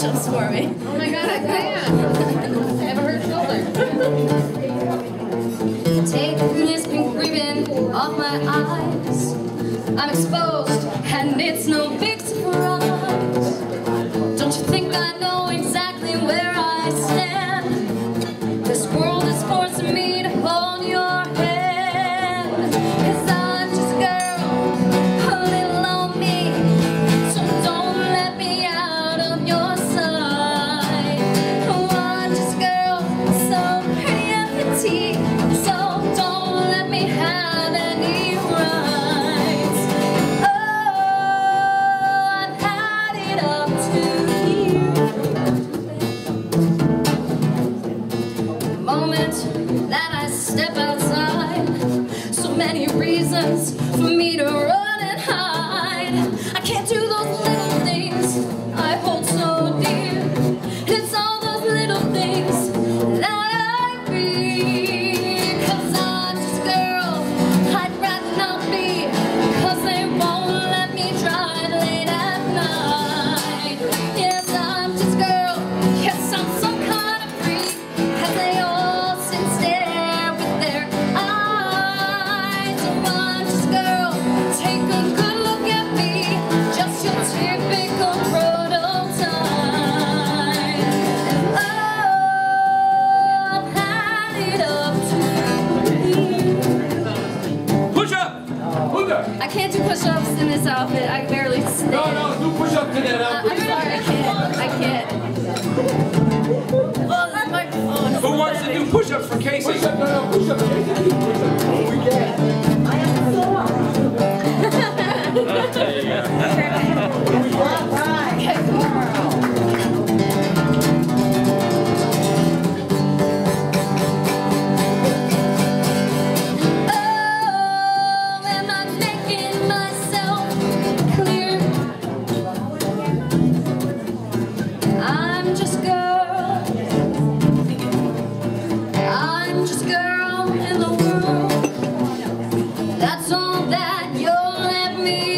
Just for me. Oh my god, I can! I have a hurt shoulder. Take this pink ribbon off my eyes. I'm exposed, and it's no big surprise. moment that I step outside. So many reasons for me to outfit. I barely stand. No, no, do push-ups today. Uh, I'm sorry, I can't. I can't. Well, oh, this phone. Who wants to do push-ups for Casey? Push-up, no, no, push-up, Casey. That's all that you'll let me